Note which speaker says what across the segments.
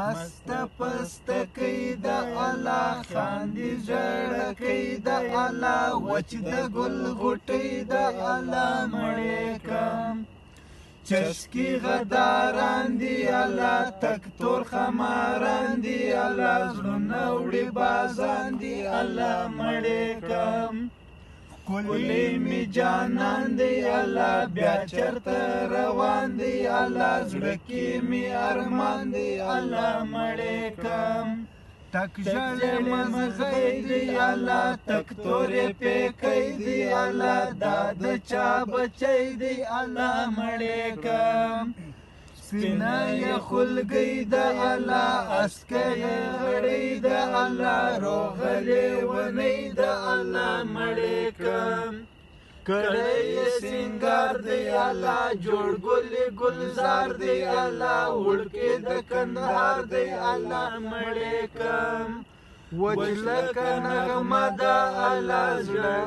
Speaker 1: مست پست کید الله خان دی جړ کید الله وچ د ګل غټی د الله مړې کم چسکی غداران دی الله تک تور خماران دی الله زړه نوړي بازان دی الله مړې کم کلی می جانان دی الله بیا چرته روان دی الله زړه کې می ارمان دی الله مړې کم تک ژړې مزغې دی الله تک تورې پېکې دی الله داد چا بچې دی الله مړې کم سینا یا خلګي د الله اسکه غړي د الله روغلې ونی د الله مړې کم
Speaker 2: کړي سنگار دی
Speaker 1: الله جوړ ګل گلزار دی الله وړکه د کندهار دی الله مړې کم وجلک نغمه د الله زړه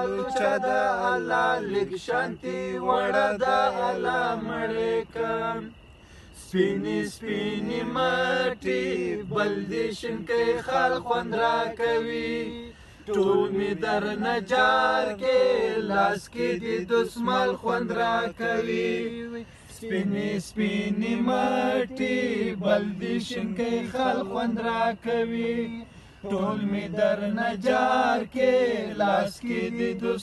Speaker 1: الوچه د الله لک شانتی وړه د الله مړې سپینی سپینی مټی بل دې شینکی خال خوند را کوي ټول می در نجار کې لاس کې دې دسمال خوند را کوي سپینی سپینی مټی بل دې شینکی خال خوند را کوي ټول می در نجار کې لاس کې دې